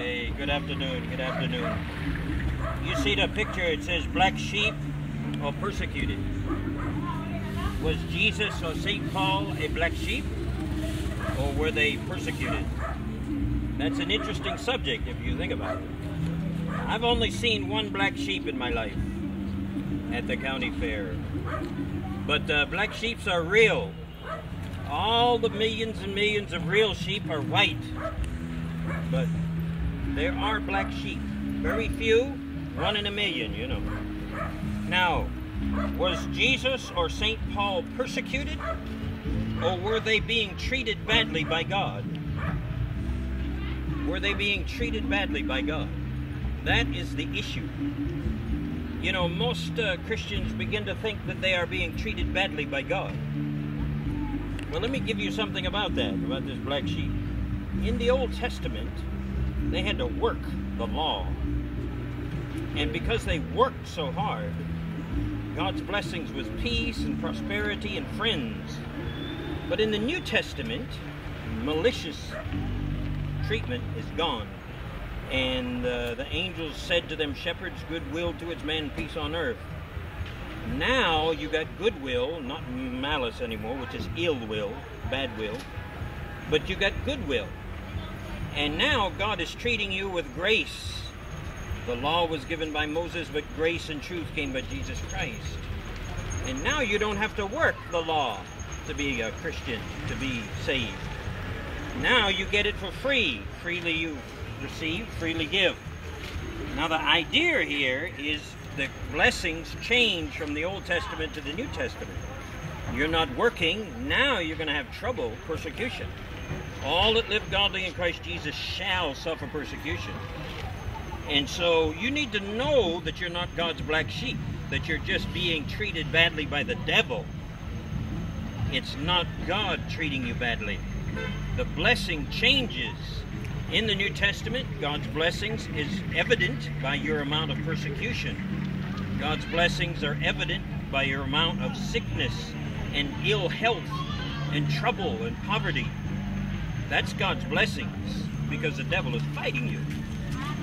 Hey, good afternoon. Good afternoon. You see the picture? It says black sheep or persecuted. Was Jesus or St. Paul a black sheep or were they persecuted? That's an interesting subject if you think about it. I've only seen one black sheep in my life at the county fair. But uh, black sheeps are real. All the millions and millions of real sheep are white. But there are black sheep. Very few, one in a million, you know. Now, was Jesus or St. Paul persecuted? Or were they being treated badly by God? Were they being treated badly by God? That is the issue. You know, most uh, Christians begin to think that they are being treated badly by God. Well, let me give you something about that, about this black sheep. In the Old Testament, they had to work the law. And because they worked so hard, God's blessings was peace and prosperity and friends. But in the New Testament, malicious treatment is gone. And uh, the angels said to them, Shepherds, goodwill to its man, peace on earth. Now you got goodwill, not malice anymore, which is ill will, bad will, but you got goodwill. And now God is treating you with grace. The law was given by Moses, but grace and truth came by Jesus Christ. And now you don't have to work the law to be a Christian, to be saved. Now you get it for free. Freely you receive, freely give. Now the idea here is the blessings change from the Old Testament to the New Testament. You're not working, now you're going to have trouble, persecution. All that live godly in Christ Jesus shall suffer persecution. And so you need to know that you're not God's black sheep, that you're just being treated badly by the devil. It's not God treating you badly. The blessing changes in the New Testament, God's blessings is evident by your amount of persecution. God's blessings are evident by your amount of sickness and ill health and trouble and poverty. That's God's blessings because the devil is fighting you.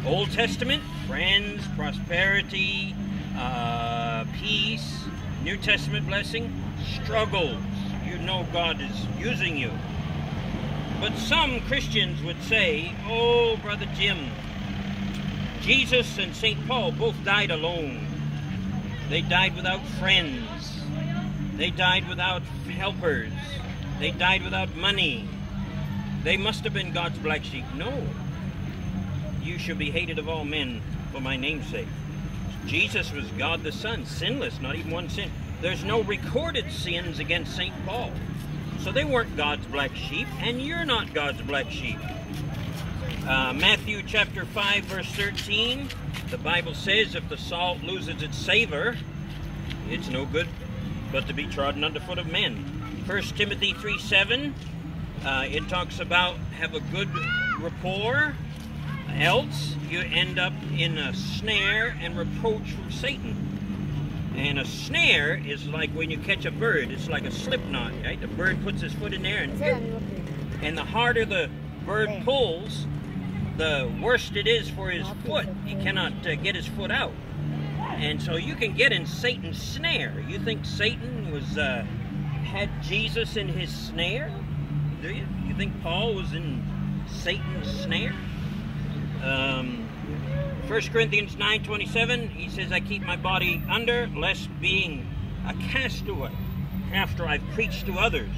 Old Testament, friends, prosperity, uh, peace. New Testament blessing, struggles. You know God is using you. But some Christians would say, oh, Brother Jim, Jesus and St. Paul both died alone. They died without friends. They died without helpers. They died without money. They must have been God's black sheep. No. You shall be hated of all men for my name's sake. Jesus was God the Son, sinless, not even one sin. There's no recorded sins against St. Paul. So they weren't God's black sheep, and you're not God's black sheep. Uh, Matthew chapter 5, verse 13, the Bible says, if the salt loses its savor, it's no good but to be trodden underfoot of men. 1 Timothy 3, 7, uh, it talks about have a good rapport, else you end up in a snare and reproach from Satan. And a snare is like when you catch a bird, it's like a slip knot, right? The bird puts his foot in there and and the harder the bird pulls, the worse it is for his foot. He cannot uh, get his foot out. And so you can get in Satan's snare. You think Satan was uh, had Jesus in his snare? Do you? You think Paul was in Satan's snare? Um, 1 Corinthians 9.27, he says, I keep my body under, lest being a castaway after I've preached to others.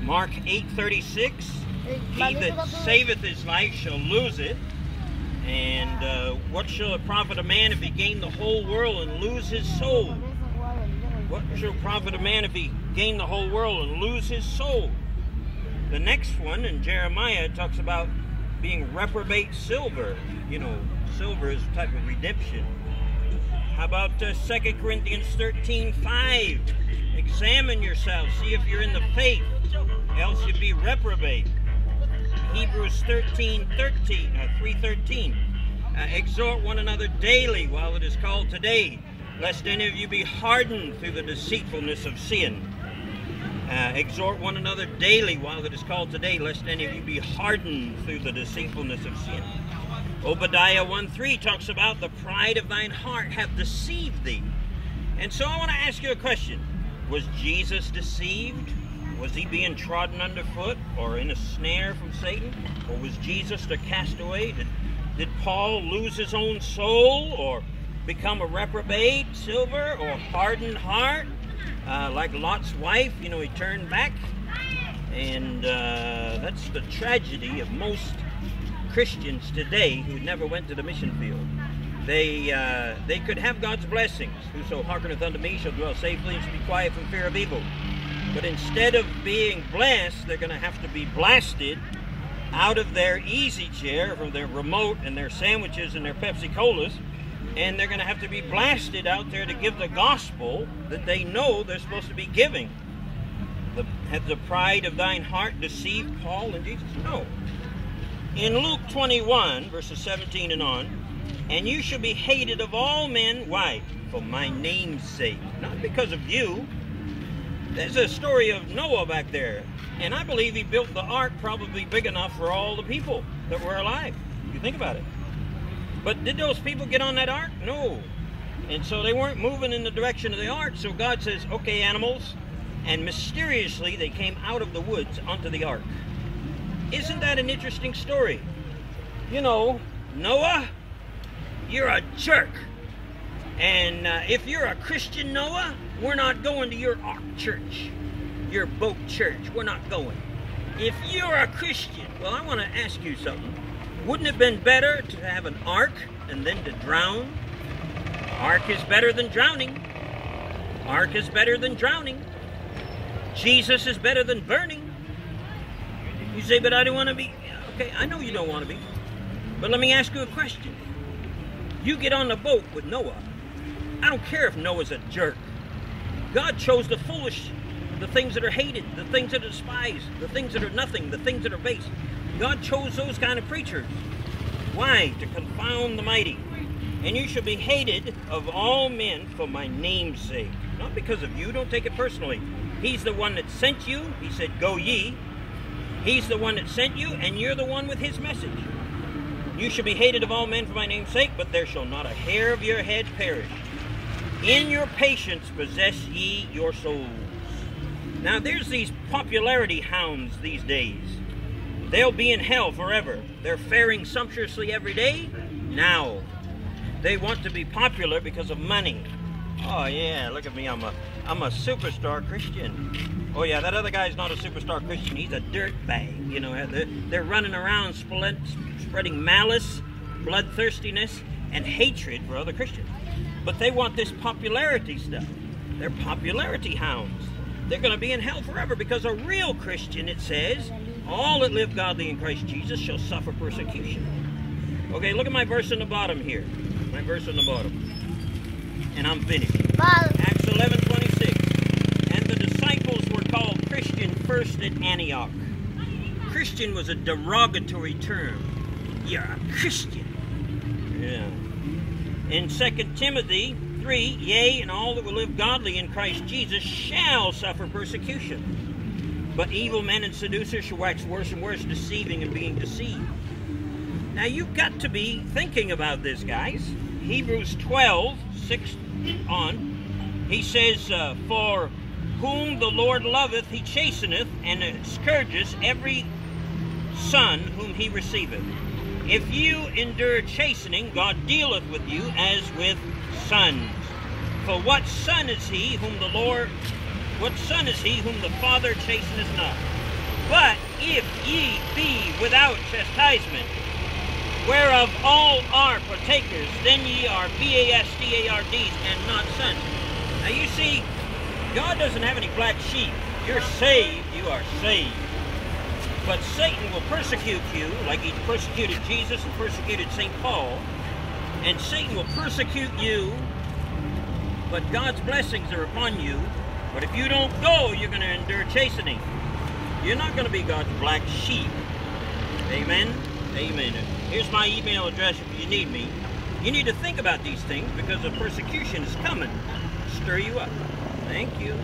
Mark 8.36, he that saveth his life shall lose it. And uh, what shall it profit a man if he gain the whole world and lose his soul? What shall profit a man if he gain the whole world and lose his soul? The next one in Jeremiah talks about being reprobate silver, you know, silver is a type of redemption. How about uh, 2 Corinthians 13 5? Examine yourself, see if you're in the faith, else you be reprobate. Hebrews 13 13, uh, 3 13. Uh, exhort one another daily while it is called today, lest any of you be hardened through the deceitfulness of sin. Uh, exhort one another daily while it is called today, lest any of you be hardened through the deceitfulness of sin. Obadiah 1.3 talks about the pride of thine heart hath deceived thee. And so I want to ask you a question. Was Jesus deceived? Was he being trodden underfoot or in a snare from Satan? Or was Jesus the castaway? Did, did Paul lose his own soul or become a reprobate, silver, or hardened heart? Uh, like Lot's wife, you know, he turned back. And uh, that's the tragedy of most Christians today who never went to the mission field. They uh, they could have God's blessings. Whoso hearkeneth unto me shall dwell safely and shall be quiet from fear of evil. But instead of being blessed, they're going to have to be blasted out of their easy chair from their remote and their sandwiches and their Pepsi Colas. And they're going to have to be blasted out there to give the gospel that they know they're supposed to be giving. The, has the pride of thine heart deceived Paul and Jesus? No. In Luke 21, verses 17 and on, and you shall be hated of all men. Why? For my name's sake. Not because of you, there's a story of Noah back there, and I believe he built the ark probably big enough for all the people that were alive. You think about it. But did those people get on that ark? No. And so they weren't moving in the direction of the ark. So God says, okay, animals. And mysteriously they came out of the woods onto the ark. Isn't that an interesting story? You know, Noah, you're a jerk. And uh, if you're a Christian, Noah, we're not going to your ark church, your boat church. We're not going. If you're a Christian, well, I want to ask you something. Wouldn't it have been better to have an ark and then to drown? Ark is better than drowning. Ark is better than drowning. Jesus is better than burning. You say, but I don't want to be. Okay, I know you don't want to be. But let me ask you a question. You get on the boat with Noah. I don't care if Noah's a jerk. God chose the foolish, the things that are hated, the things that are despised, the things that are nothing, the things that are base. God chose those kind of preachers. Why? To confound the mighty. And you shall be hated of all men for my name's sake. Not because of you, don't take it personally. He's the one that sent you. He said, Go ye. He's the one that sent you, and you're the one with his message. You shall be hated of all men for my name's sake, but there shall not a hair of your head perish. In your patience possess ye your souls. Now there's these popularity hounds these days. They'll be in hell forever. They're faring sumptuously every day. Now. They want to be popular because of money. Oh yeah, look at me. I'm a I'm a superstar Christian. Oh yeah, that other guy's not a superstar Christian. He's a dirtbag. You know, they're, they're running around spreading malice, bloodthirstiness, and hatred for other Christians. But they want this popularity stuff. They're popularity hounds. They're going to be in hell forever because a real Christian, it says, all that live godly in Christ Jesus shall suffer persecution. Okay, look at my verse in the bottom here. My verse in the bottom. And I'm finished. Acts 11, 26. And the disciples were called Christian first at Antioch. Christian was a derogatory term. You're a Christian. Yeah. In 2 Timothy 3, yea, and all that will live godly in Christ Jesus shall suffer persecution. But evil men and seducers shall wax worse and worse, deceiving and being deceived. Now you've got to be thinking about this, guys. Hebrews 12, 6 on, he says, uh, For whom the Lord loveth, he chasteneth, and scourgeth every son whom he receiveth. If you endure chastening, God dealeth with you as with sons. For what son is he whom the Lord, what son is he whom the Father chasteneth not? But if ye be without chastisement, whereof all are partakers, then ye are B-A-S-T-A-R-Ds and not sons. Now you see, God doesn't have any black sheep. You're saved, you are saved. But Satan will persecute you like he persecuted Jesus and persecuted St. Paul. And Satan will persecute you, but God's blessings are upon you. But if you don't go, you're going to endure chastening. You're not going to be God's black sheep. Amen? Amen. Here's my email address if you need me. You need to think about these things because the persecution is coming. Stir you up. Thank you.